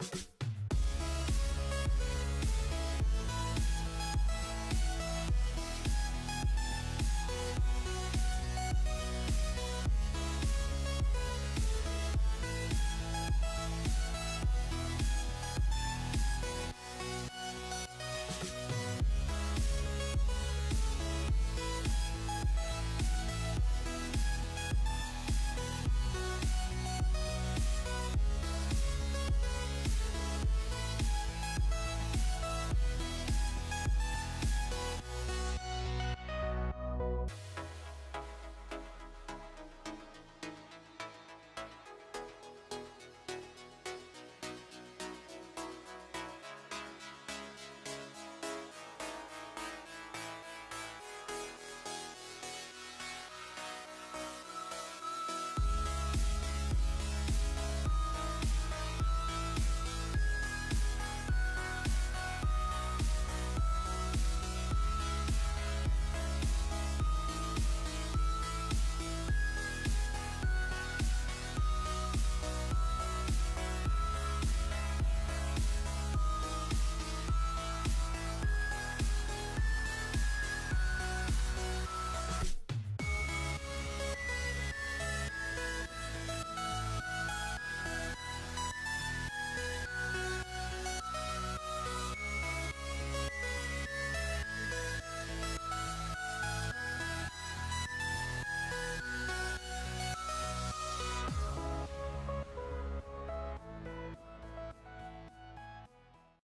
thank you